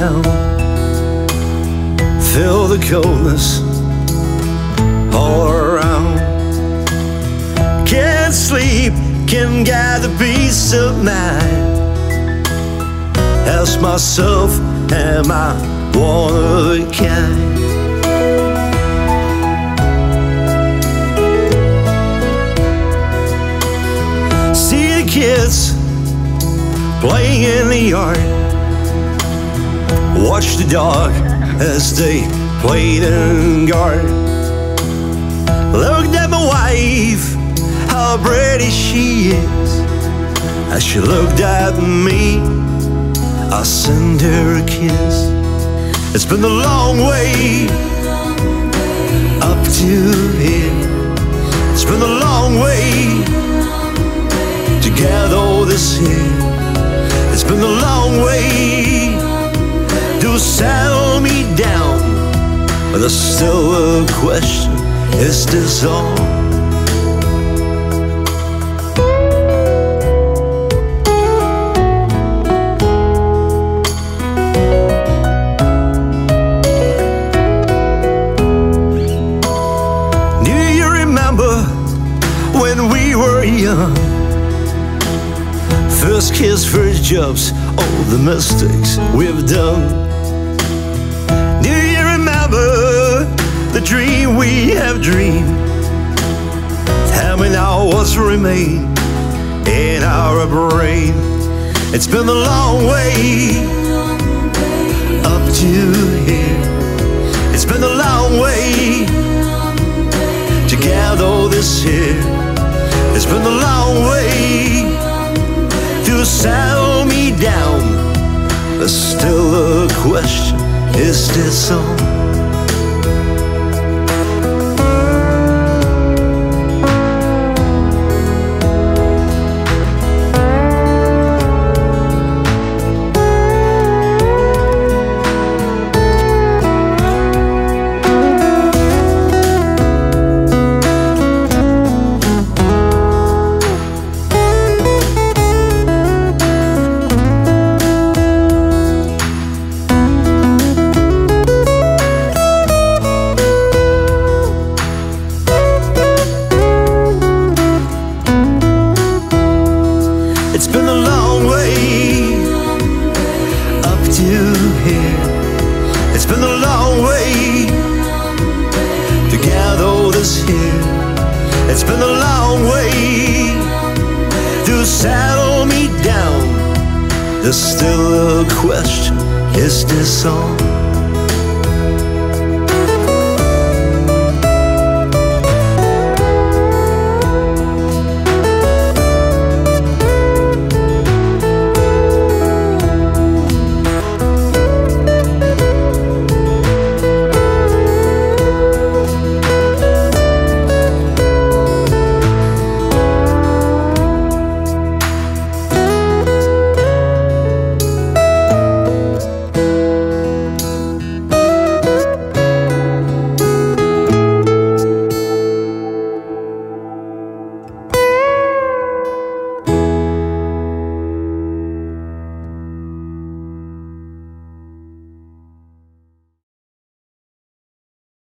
down. Feel the coldness all around. Can't sleep, can gather peace of mind. Ask myself, am I one of a kind? See the kids playing in the yard. Watch the dog as they played in guard. Looked at my wife, how pretty she is. As she looked at me, I sent her a kiss. It's been a long way up to here. It's been a long way But there's still a question is this all? Do you remember when we were young? First kiss, first jobs, all the mistakes we've done. We have dreamed? Tell me now what's remain in our brain. It's been a long way up to here. It's been a long way to all this here. It's been a long way to settle me down. But still a question is this all? It's been a long way up to here. It's been a long way to gather this here. It's been a long way to settle me down. There's still a question: Is this all?